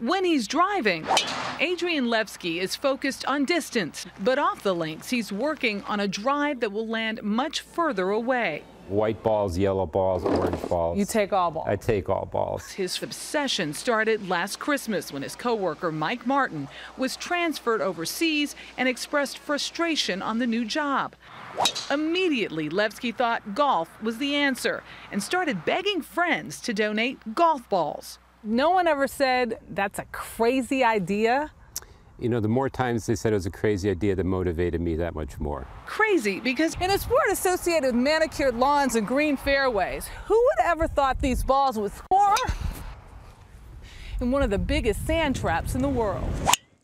When he's driving, Adrian Levski is focused on distance, but off the links, he's working on a drive that will land much further away. White balls, yellow balls, orange balls. You take all balls. I take all balls. His obsession started last Christmas when his coworker Mike Martin was transferred overseas and expressed frustration on the new job. Immediately, Levski thought golf was the answer and started begging friends to donate golf balls. No one ever said that's a crazy idea. You know, the more times they said it was a crazy idea, that motivated me that much more. Crazy because In a sport associated with manicured lawns and green fairways, who would ever thought these balls would score in one of the biggest sand traps in the world?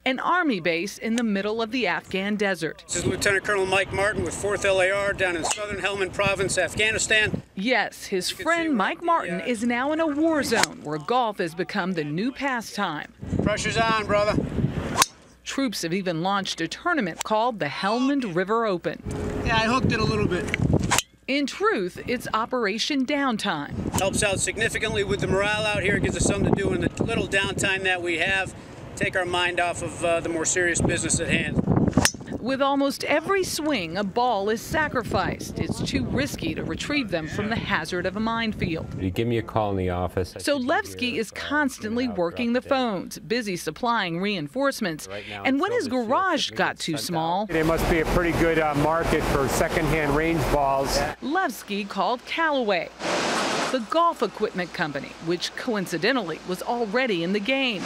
An army base in the middle of the Afghan desert. This is Lieutenant Colonel Mike Martin with 4th LAR down in southern Helmand Province, Afghanistan. Yes, his friend Mike Martin uh, is now in a war zone where golf has become the new pastime. Pressure's on, brother. Troops have even launched a tournament called the Helmand River Open. Yeah, I hooked it a little bit. In truth, it's Operation Downtime. Helps out significantly with the morale out here. Gives us something to do in the little downtime that we have. Take our mind off of uh, the more serious business at hand. With almost every swing, a ball is sacrificed. It's too risky to retrieve them from the hazard of a minefield. You give me a call in the office. I So take you Levski here, is constantly working the phones, busy supplying reinforcements. Right now, And when his garage got too small, out. There must be a pretty good uh, market for secondhand range balls. Levski called Callaway, the golf equipment company, which coincidentally was already in the game.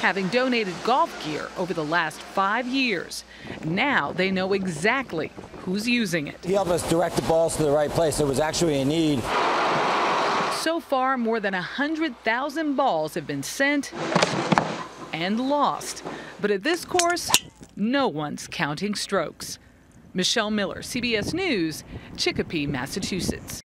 Having donated golf gear over the last five years, now they know exactly who's using it. He helped us direct the balls to the right place. There was actually a need. So far, more than 100,000 balls have been sent and lost. But at this course, no one's counting strokes. Michelle Miller, CBS News, Chicopee, Massachusetts.